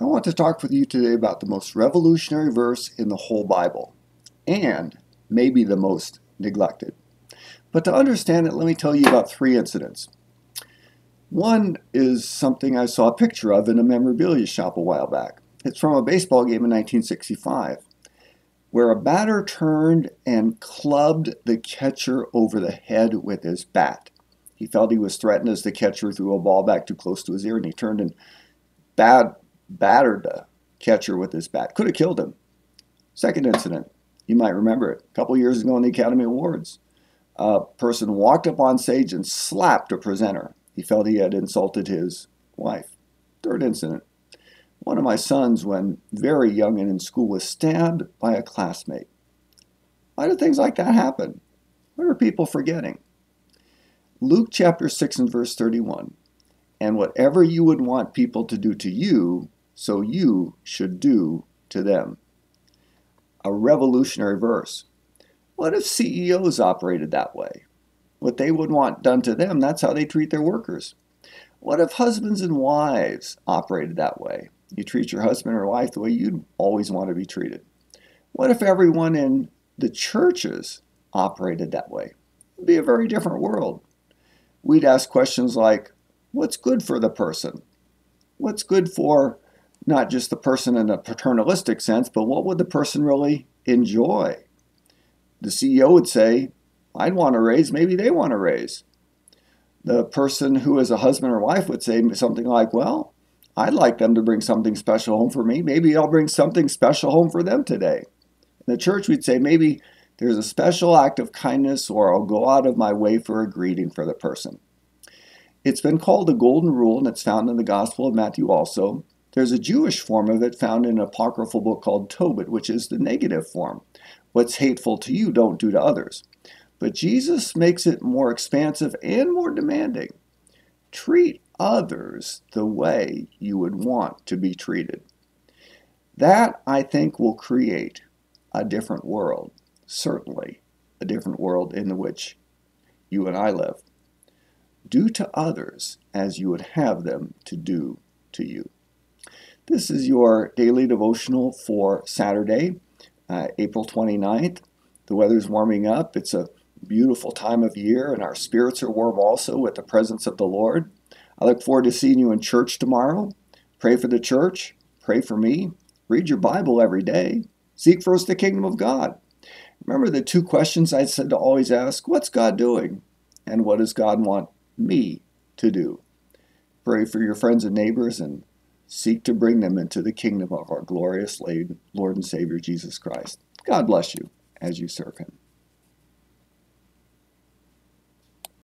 I want to talk with you today about the most revolutionary verse in the whole Bible, and maybe the most neglected. But to understand it, let me tell you about three incidents. One is something I saw a picture of in a memorabilia shop a while back. It's from a baseball game in 1965, where a batter turned and clubbed the catcher over the head with his bat. He felt he was threatened as the catcher threw a ball back too close to his ear, and he turned and bad, battered the catcher with his bat. Could have killed him. Second incident, you might remember it. A couple years ago in the Academy Awards, a person walked up on stage and slapped a presenter. He felt he had insulted his wife. Third incident, one of my sons, when very young and in school, was stabbed by a classmate. Why do things like that happen? What are people forgetting? Luke chapter 6 and verse 31. And whatever you would want people to do to you, so you should do to them. A revolutionary verse. What if CEOs operated that way? What they would want done to them, that's how they treat their workers. What if husbands and wives operated that way? You treat your husband or wife the way you'd always want to be treated. What if everyone in the churches operated that way? It'd be a very different world. We'd ask questions like, what's good for the person? What's good for not just the person in a paternalistic sense, but what would the person really enjoy? The CEO would say, I'd want to raise, maybe they want to raise. The person who is a husband or wife would say something like, Well, I'd like them to bring something special home for me. Maybe I'll bring something special home for them today. In the church, we'd say, Maybe there's a special act of kindness, or I'll go out of my way for a greeting for the person. It's been called the Golden Rule, and it's found in the Gospel of Matthew also. There's a Jewish form of it found in an apocryphal book called Tobit, which is the negative form. What's hateful to you, don't do to others. But Jesus makes it more expansive and more demanding. Treat others the way you would want to be treated. That, I think, will create a different world, certainly a different world in which you and I live. Do to others as you would have them to do to you. This is your daily devotional for Saturday, uh, April 29th. The weather's warming up. It's a beautiful time of year, and our spirits are warm also with the presence of the Lord. I look forward to seeing you in church tomorrow. Pray for the church. Pray for me. Read your Bible every day. Seek first the kingdom of God. Remember the two questions I said to always ask What's God doing? And what does God want me to do. Pray for your friends and neighbors and seek to bring them into the kingdom of our glorious Lord and Savior Jesus Christ. God bless you as you serve him.